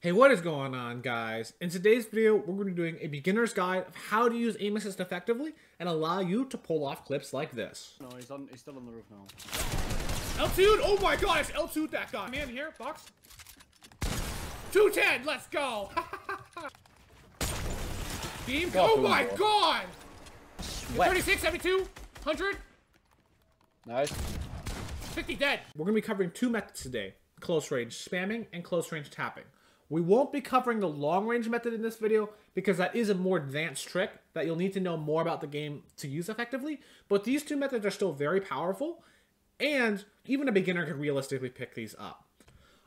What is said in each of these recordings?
Hey, what is going on, guys? In today's video, we're going to be doing a beginner's guide of how to use aim assist effectively and allow you to pull off clips like this. No, he's on. He's still on the roof now. L2, oh my god, it's L2 that guy. Man here, box. 210, let's go! Beam, Oh, oh my boom. god! Sweat. 36, 72, 100, Nice. 50 dead. We're going to be covering two methods today close range spamming and close range tapping. We won't be covering the long range method in this video because that is a more advanced trick that you'll need to know more about the game to use effectively. But these two methods are still very powerful, and even a beginner could realistically pick these up.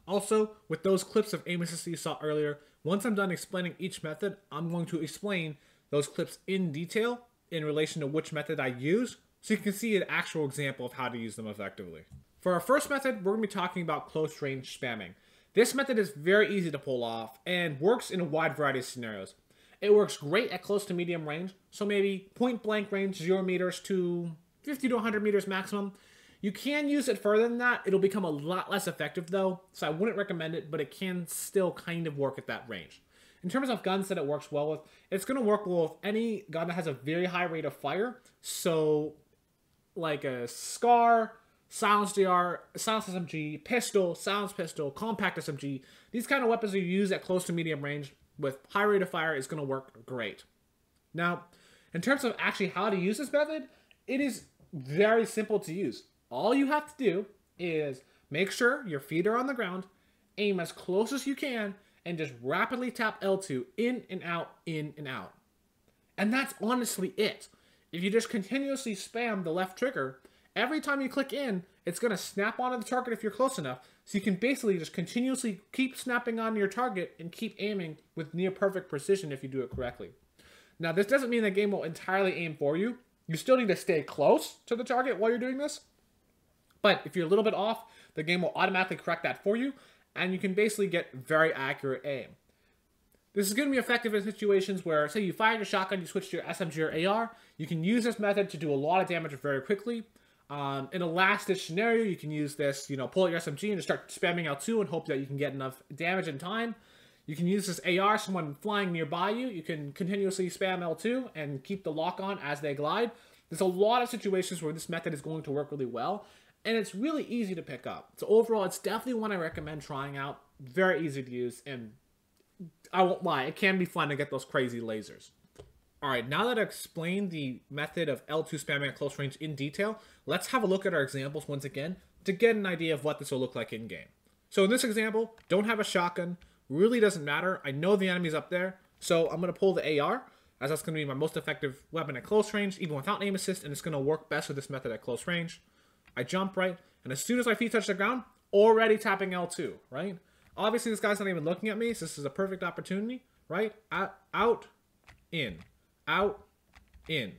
Also, with those clips of aim assist you saw earlier, once I'm done explaining each method, I'm going to explain those clips in detail in relation to which method I use, so you can see an actual example of how to use them effectively. For our first method, we're going to be talking about close range spamming. This method is very easy to pull off and works in a wide variety of scenarios. It works great at close to medium range, so maybe point blank range, 0 meters to 50 to 100 meters maximum. You can use it further than that. It'll become a lot less effective though, so I wouldn't recommend it, but it can still kind of work at that range. In terms of guns that it works well with, it's going to work well with any gun that has a very high rate of fire. So, like a SCAR, Silenced AR, Silence SMG, pistol, Silence pistol, compact SMG. These kind of weapons you use at close to medium range with high rate of fire is going to work great. Now, in terms of actually how to use this method, it is very simple to use. All you have to do is make sure your feet are on the ground, aim as close as you can, and just rapidly tap L2 in and out, in and out. And that's honestly it. If you just continuously spam the left trigger, every time you click in, it's going to snap onto the target if you're close enough. So you can basically just continuously keep snapping on your target and keep aiming with near perfect precision if you do it correctly. Now, this doesn't mean the game will entirely aim for you. You still need to stay close to the target while you're doing this. But if you're a little bit off, the game will automatically correct that for you, and you can basically get very accurate aim. This is going to be effective in situations where, say, you fire a shotgun, you switch to your SMG or AR. You can use this method to do a lot of damage very quickly. Um, in a last-ditch scenario, you can use this, you know, pull out your SMG and just start spamming L2 and hope that you can get enough damage in time. You can use this AR, someone flying nearby you. You can continuously spam L2 and keep the lock on as they glide. There's a lot of situations where this method is going to work really well, and it's really easy to pick up. So overall, it's definitely one I recommend trying out. Very easy to use, and I won't lie, it can be fun to get those crazy lasers. Alright, now that I've explained the method of L2 spamming at close range in detail, let's have a look at our examples once again to get an idea of what this will look like in game. So in this example, don't have a shotgun, really doesn't matter. I know the enemy's up there, so I'm to pull the AR, as that's to be my most effective weapon at close range, even without aim assist, and it's to work best with this method at close range. I jump right, and as soon as my feet touch the ground, already tapping L2, right? Obviously, this guy's not even looking at me, so this is a perfect opportunity, right? Out, out, in, out, in,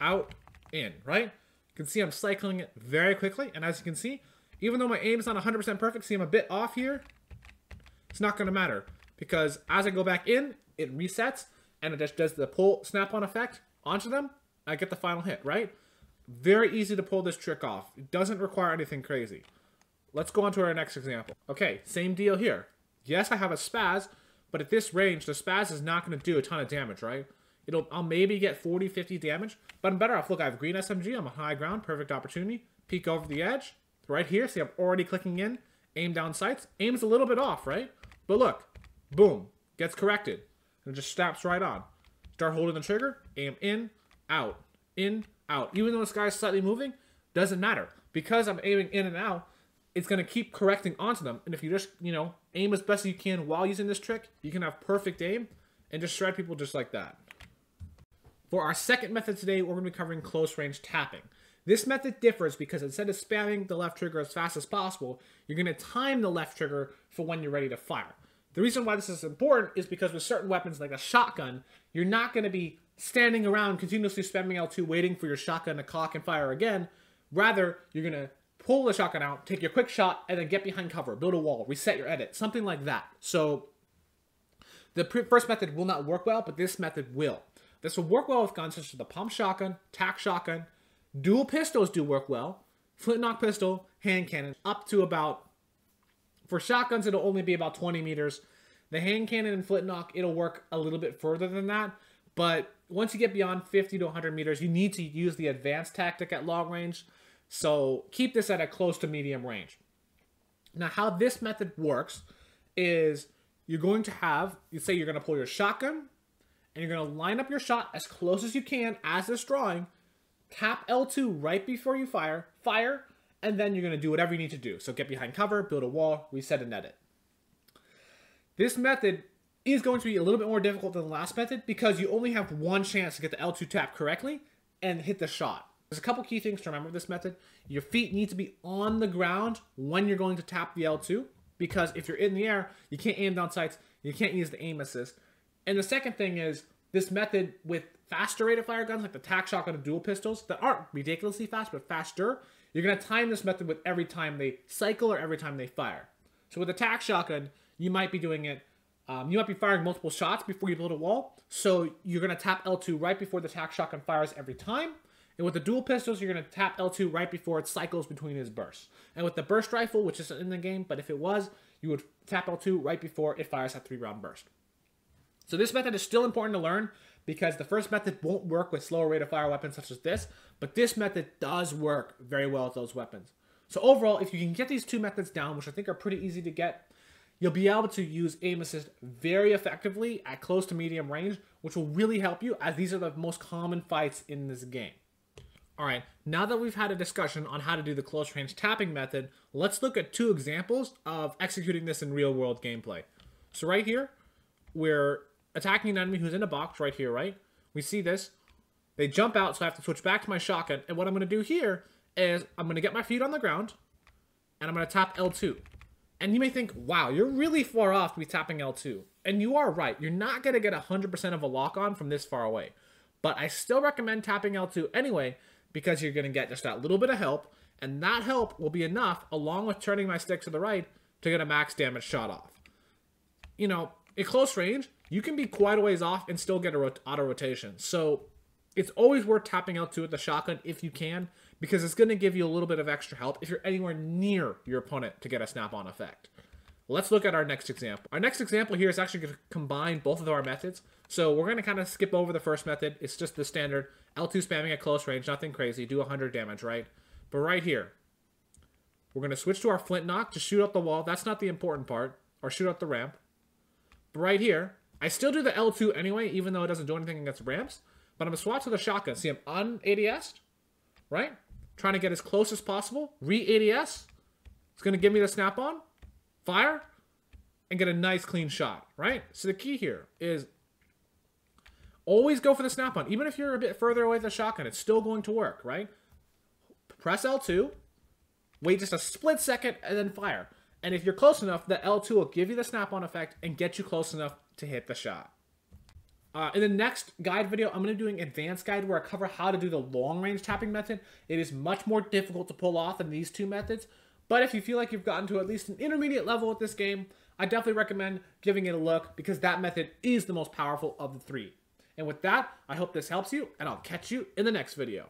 out, in, right? You can see I'm cycling it very quickly, and as you can see, even though my aim is not 100% perfect, see I'm a bit off here, it's not going to matter, because as I go back in, it resets, and it just does the pull snap-on effect onto them, I get the final hit, right? Very easy to pull this trick off. It doesn't require anything crazy. Let's go on to our next example. Okay, same deal here. Yes, I have a spaz, but at this range, the spaz is not going to do a ton of damage, right? It'll, I'll maybe get 40, 50 damage, but I'm better off. Look, I have green SMG. I'm on high ground. Perfect opportunity. Peek over the edge. Right here. See, I'm already clicking in. Aim down sights. Aim's a little bit off, right? But look. Boom. Gets corrected. And just snaps right on. Start holding the trigger. Aim in, out, in, out. Even though this guy's slightly moving, doesn't matter. Because I'm aiming in and out, it's going to keep correcting onto them. And if you just, you know, aim as best as you can while using this trick, you can have perfect aim and just shred people just like that. For our second method today, we're going to be covering close range tapping. This method differs because instead of spamming the left trigger as fast as possible, you're going to time the left trigger for when you're ready to fire. The reason why this is important is because with certain weapons like a shotgun, you're not going to be standing around continuously spamming L2 waiting for your shotgun to cock and fire again. Rather, you're going to pull the shotgun out, take your quick shot, and then get behind cover, build a wall, reset your edit, something like that. So the first method will not work well, but this method will. This will work well with guns such as the pump shotgun, tac shotgun, dual pistols do work well, flintlock pistol, hand cannon, up to about For shotguns, it'll only be about 20 meters. The hand cannon and flintlock, it'll work a little bit further than that. But once you get beyond 50 to 100 meters, you need to use the advanced tactic at long range. So keep this at a close to medium range. Now, how this method works is you're going to have, you say you're going to pull your shotgun, and you're going to line up your shot as close as you can as this drawing, tap L2 right before you fire, fire, and then you're going to do whatever you need to do. So get behind cover, build a wall, reset and edit. This method is going to be a little bit more difficult than the last method because you only have one chance to get the L2 tap correctly and hit the shot. There's a couple key things to remember with this method. Your feet need to be on the ground when you're going to tap the L2 because if you're in the air, you can't aim down sights, you can't use the aim assist. And the second thing is this method with faster rate of fire guns like the tac shotgun and dual pistols that aren't ridiculously fast but faster, you're going to time this method with every time they cycle or every time they fire. So with the tac shotgun, you might be doing it um, you might be firing multiple shots before you build a wall, so you're going to tap L2 right before the tac shotgun fires every time. And with the dual pistols, you're going to tap L2 right before it cycles between his bursts. And with the burst rifle, which isn't in the game, but if it was, you would tap L2 right before it fires that three round burst. So this method is still important to learn because the first method won't work with slower rate of fire weapons such as this, but this method does work very well with those weapons. So overall, if you can get these two methods down, which I think are pretty easy to get, you'll be able to use aim assist very effectively at close to medium range, which will really help you as these are the most common fights in this game. All right, now that we've had a discussion on how to do the close range tapping method, let's look at two examples of executing this in real world gameplay. So right here, we're attacking an enemy who's in a box right here, right? We see this. They jump out, so I have to switch back to my shotgun. And what I'm going to do here is I'm going to get my feet on the ground, and I'm going to tap L2. And you may think, wow, you're really far off to be tapping L2. And you are right. You're not going to get 100% of a lock on from this far away. But I still recommend tapping L2 anyway because you're going to get just that little bit of help. And that help will be enough, along with turning my stick to the right, to get a max damage shot off. You know, at close range, you can be quite a ways off and still get a rot auto rotation. So it's always worth tapping L2 with the shotgun if you can because it's going to give you a little bit of extra help if you're anywhere near your opponent to get a snap-on effect. Let's look at our next example. Our next example here is actually going to combine both of our methods. So we're going to kind of skip over the first method. It's just the standard L2 spamming at close range, nothing crazy, do 100 damage, right? But right here, we're going to switch to our flintlock to shoot up the wall. That's not the important part, or shoot up the ramp. But right here, I still do the L2 anyway, even though it doesn't do anything against ramps. But I'm going to swap to the shotgun. See, I'm on ADS, right? trying to get as close as possible. Re-ADS. It's going to give me the snap-on. Fire. And get a nice clean shot, right? So the key here is always go for the snap-on. Even if you're a bit further away with the shotgun, it's still going to work, right? Press L2. Wait just a split second and then fire. And if you're close enough, the L2 will give you the snap-on effect and get you close enough to hit the shot. Uh, in the next guide video, I'm going to do an advanced guide where I cover how to do the long range tapping method. It is much more difficult to pull off than these two methods, but if you feel like you've gotten to at least an intermediate level with this game, I definitely recommend giving it a look because that method is the most powerful of the three. And with that, I hope this helps you, and I'll catch you in the next video.